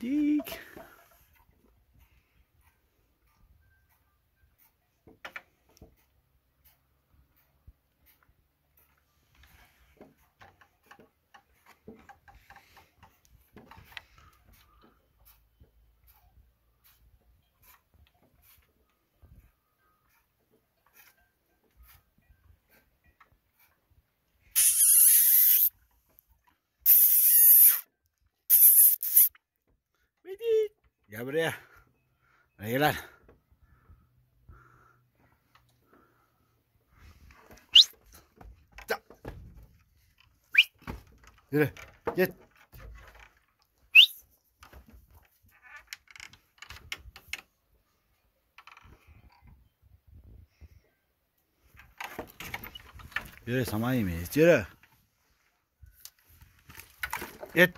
Deek. Gel buraya. Buraya gel lan. Ya. Yürü. Git. Yürü saman yemeyiz. Yürü. Git.